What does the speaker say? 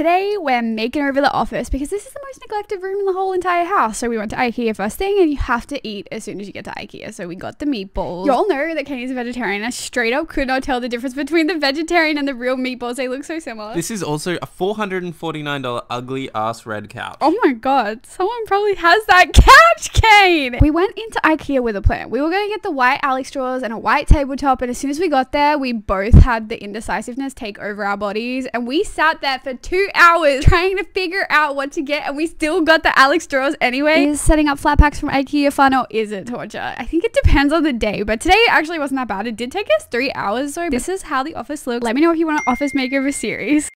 Today we're making over the office because this is the most neglected room in the whole entire house. So we went to IKEA first thing and you have to eat as soon as you get to IKEA. So we got the meatballs. You all know that Kane's a vegetarian. I straight up could not tell the difference between the vegetarian and the real meatballs. They look so similar. This is also a $449 ugly ass red couch. Oh my god, someone probably has that couch, Kane! We went into IKEA with a plan. We were gonna get the white Alex drawers and a white tabletop, and as soon as we got there, we both had the indecisiveness take over our bodies, and we sat there for two hours trying to figure out what to get, and we still got the Alex drawers anyway. Is setting up flat packs from IKEA fun or is it torture? I think it depends on the day, but today actually wasn't that bad. It did take us three hours, so this is how the office looks. Let me know if you want an office makeover series.